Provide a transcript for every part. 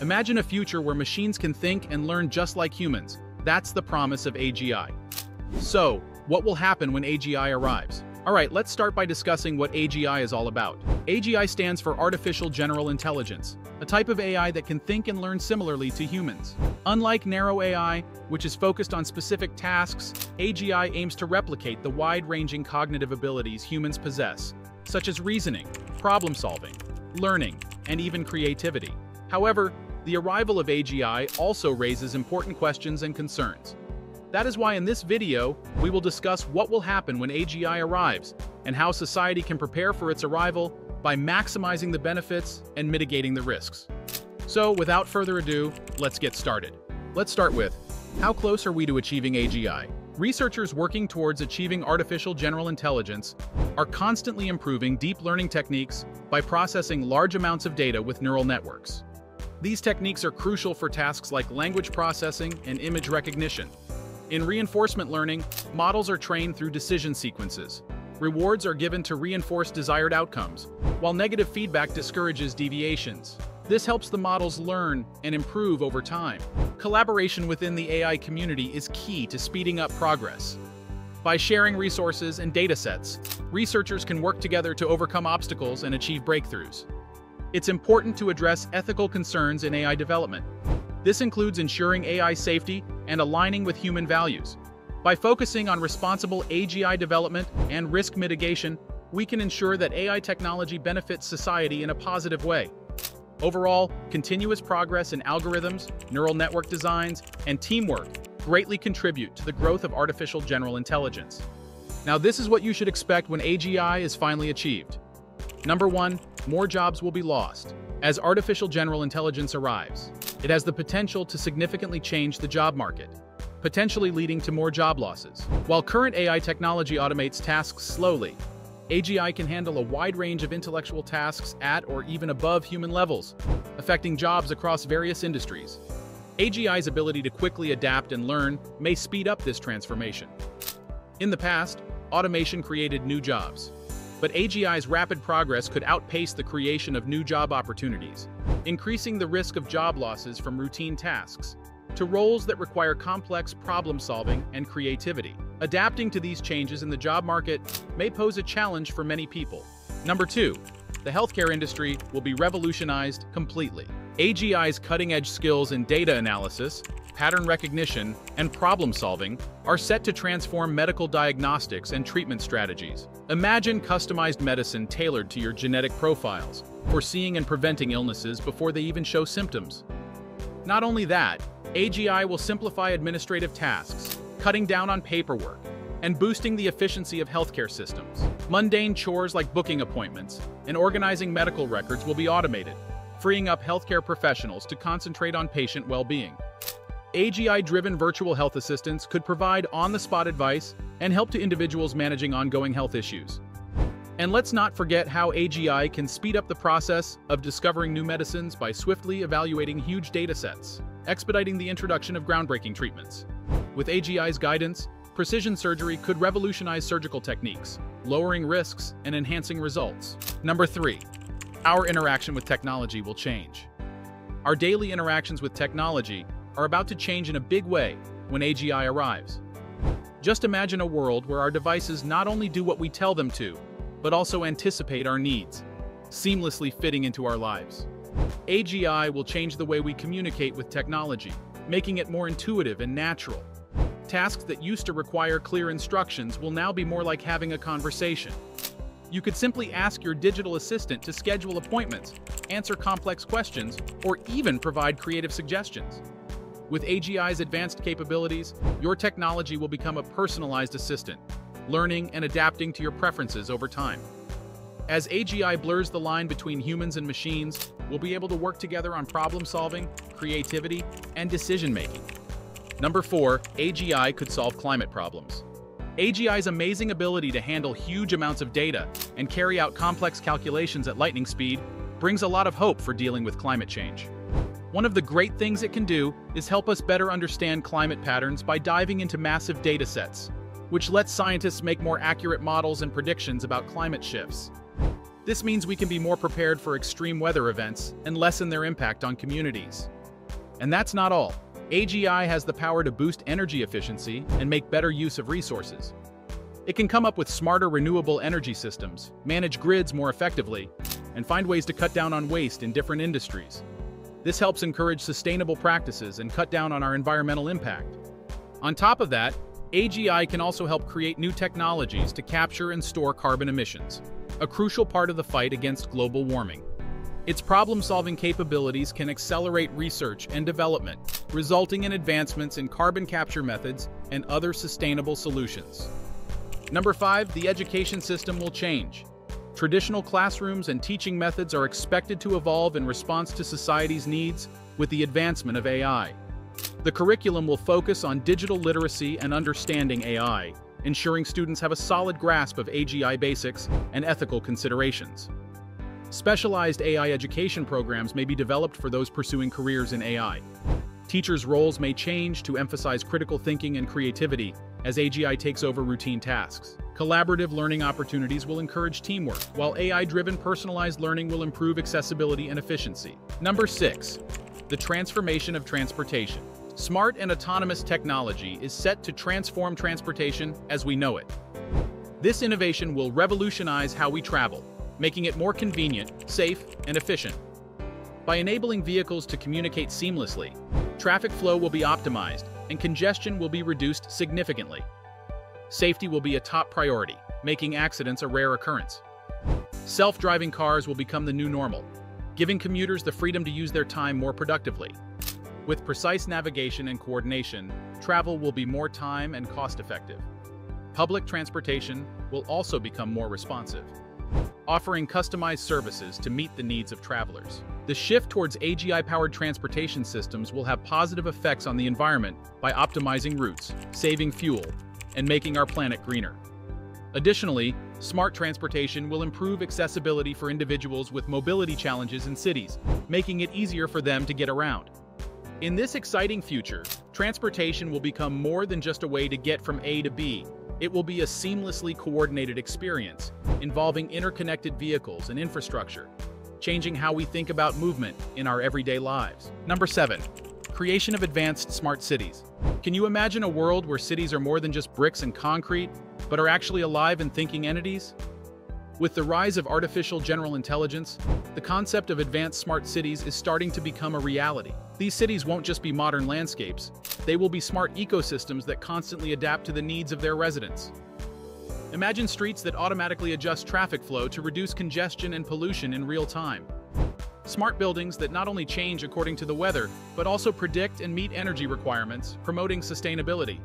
Imagine a future where machines can think and learn just like humans. That's the promise of AGI. So, what will happen when AGI arrives? Alright, let's start by discussing what AGI is all about. AGI stands for Artificial General Intelligence, a type of AI that can think and learn similarly to humans. Unlike narrow AI, which is focused on specific tasks, AGI aims to replicate the wide-ranging cognitive abilities humans possess, such as reasoning, problem-solving, learning, and even creativity. However, the arrival of AGI also raises important questions and concerns. That is why in this video, we will discuss what will happen when AGI arrives and how society can prepare for its arrival by maximizing the benefits and mitigating the risks. So without further ado, let's get started. Let's start with, how close are we to achieving AGI? Researchers working towards achieving artificial general intelligence are constantly improving deep learning techniques by processing large amounts of data with neural networks. These techniques are crucial for tasks like language processing and image recognition, in reinforcement learning, models are trained through decision sequences. Rewards are given to reinforce desired outcomes, while negative feedback discourages deviations. This helps the models learn and improve over time. Collaboration within the AI community is key to speeding up progress. By sharing resources and datasets, researchers can work together to overcome obstacles and achieve breakthroughs. It's important to address ethical concerns in AI development. This includes ensuring AI safety and aligning with human values. By focusing on responsible AGI development and risk mitigation, we can ensure that AI technology benefits society in a positive way. Overall, continuous progress in algorithms, neural network designs, and teamwork greatly contribute to the growth of artificial general intelligence. Now this is what you should expect when AGI is finally achieved. Number one, more jobs will be lost. As artificial general intelligence arrives, it has the potential to significantly change the job market, potentially leading to more job losses. While current AI technology automates tasks slowly, AGI can handle a wide range of intellectual tasks at or even above human levels, affecting jobs across various industries. AGI's ability to quickly adapt and learn may speed up this transformation. In the past, automation created new jobs, but AGI's rapid progress could outpace the creation of new job opportunities, increasing the risk of job losses from routine tasks to roles that require complex problem-solving and creativity. Adapting to these changes in the job market may pose a challenge for many people. Number two, the healthcare industry will be revolutionized completely. AGI's cutting-edge skills in data analysis, pattern recognition, and problem-solving are set to transform medical diagnostics and treatment strategies. Imagine customized medicine tailored to your genetic profiles, foreseeing and preventing illnesses before they even show symptoms. Not only that, AGI will simplify administrative tasks, cutting down on paperwork, and boosting the efficiency of healthcare systems. Mundane chores like booking appointments and organizing medical records will be automated, freeing up healthcare professionals to concentrate on patient well-being. AGI-driven virtual health assistants could provide on-the-spot advice and help to individuals managing ongoing health issues. And let's not forget how AGI can speed up the process of discovering new medicines by swiftly evaluating huge datasets, expediting the introduction of groundbreaking treatments. With AGI's guidance, precision surgery could revolutionize surgical techniques, lowering risks and enhancing results. Number 3. Our interaction with technology will change. Our daily interactions with technology are about to change in a big way when AGI arrives. Just imagine a world where our devices not only do what we tell them to, but also anticipate our needs, seamlessly fitting into our lives. AGI will change the way we communicate with technology, making it more intuitive and natural. Tasks that used to require clear instructions will now be more like having a conversation. You could simply ask your digital assistant to schedule appointments, answer complex questions, or even provide creative suggestions. With AGI's advanced capabilities, your technology will become a personalized assistant, learning and adapting to your preferences over time. As AGI blurs the line between humans and machines, we'll be able to work together on problem solving, creativity, and decision making. Number 4. AGI could solve climate problems. AGI's amazing ability to handle huge amounts of data and carry out complex calculations at lightning speed brings a lot of hope for dealing with climate change. One of the great things it can do is help us better understand climate patterns by diving into massive data sets, which lets scientists make more accurate models and predictions about climate shifts. This means we can be more prepared for extreme weather events and lessen their impact on communities. And that's not all. AGI has the power to boost energy efficiency and make better use of resources. It can come up with smarter renewable energy systems, manage grids more effectively, and find ways to cut down on waste in different industries. This helps encourage sustainable practices and cut down on our environmental impact. On top of that, AGI can also help create new technologies to capture and store carbon emissions, a crucial part of the fight against global warming. Its problem-solving capabilities can accelerate research and development, resulting in advancements in carbon capture methods and other sustainable solutions. Number 5. The education system will change. Traditional classrooms and teaching methods are expected to evolve in response to society's needs with the advancement of AI. The curriculum will focus on digital literacy and understanding AI, ensuring students have a solid grasp of AGI basics and ethical considerations. Specialized AI education programs may be developed for those pursuing careers in AI. Teachers' roles may change to emphasize critical thinking and creativity as AGI takes over routine tasks. Collaborative learning opportunities will encourage teamwork, while AI-driven personalized learning will improve accessibility and efficiency. Number 6. The transformation of transportation. Smart and autonomous technology is set to transform transportation as we know it. This innovation will revolutionize how we travel, making it more convenient, safe, and efficient. By enabling vehicles to communicate seamlessly, traffic flow will be optimized and congestion will be reduced significantly. Safety will be a top priority, making accidents a rare occurrence. Self-driving cars will become the new normal, giving commuters the freedom to use their time more productively. With precise navigation and coordination, travel will be more time and cost-effective. Public transportation will also become more responsive, offering customized services to meet the needs of travelers. The shift towards AGI-powered transportation systems will have positive effects on the environment by optimizing routes, saving fuel, and making our planet greener. Additionally, smart transportation will improve accessibility for individuals with mobility challenges in cities, making it easier for them to get around. In this exciting future, transportation will become more than just a way to get from A to B. It will be a seamlessly coordinated experience, involving interconnected vehicles and infrastructure, changing how we think about movement in our everyday lives. Number 7. Creation of advanced smart cities. Can you imagine a world where cities are more than just bricks and concrete, but are actually alive and thinking entities? With the rise of artificial general intelligence, the concept of advanced smart cities is starting to become a reality. These cities won't just be modern landscapes, they will be smart ecosystems that constantly adapt to the needs of their residents. Imagine streets that automatically adjust traffic flow to reduce congestion and pollution in real time. Smart buildings that not only change according to the weather, but also predict and meet energy requirements, promoting sustainability.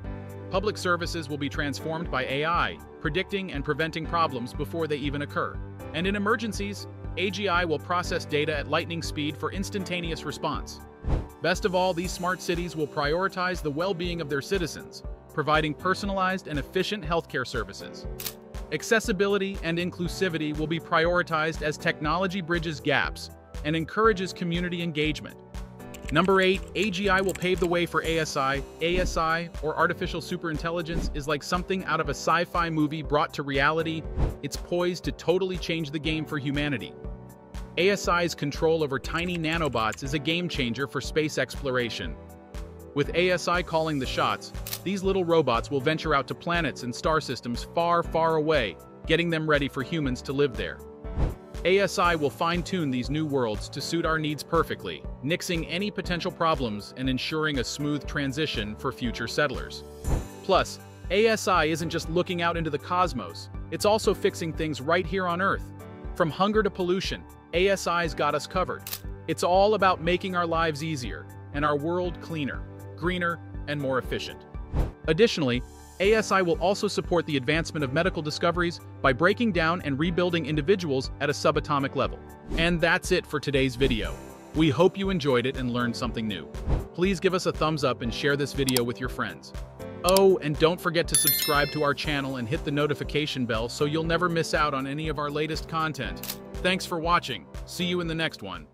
Public services will be transformed by AI, predicting and preventing problems before they even occur. And in emergencies, AGI will process data at lightning speed for instantaneous response. Best of all, these smart cities will prioritize the well-being of their citizens, providing personalized and efficient healthcare services. Accessibility and inclusivity will be prioritized as technology bridges gaps and encourages community engagement. Number 8, AGI will pave the way for ASI. ASI, or Artificial Superintelligence, is like something out of a sci-fi movie brought to reality. It's poised to totally change the game for humanity. ASI's control over tiny nanobots is a game changer for space exploration. With ASI calling the shots, these little robots will venture out to planets and star systems far, far away, getting them ready for humans to live there. ASI will fine-tune these new worlds to suit our needs perfectly, nixing any potential problems and ensuring a smooth transition for future settlers. Plus, ASI isn't just looking out into the cosmos, it's also fixing things right here on Earth. From hunger to pollution, ASI's got us covered. It's all about making our lives easier and our world cleaner, greener, and more efficient. Additionally, ASI will also support the advancement of medical discoveries by breaking down and rebuilding individuals at a subatomic level. And that's it for today's video. We hope you enjoyed it and learned something new. Please give us a thumbs up and share this video with your friends. Oh, and don't forget to subscribe to our channel and hit the notification bell so you'll never miss out on any of our latest content. Thanks for watching. See you in the next one.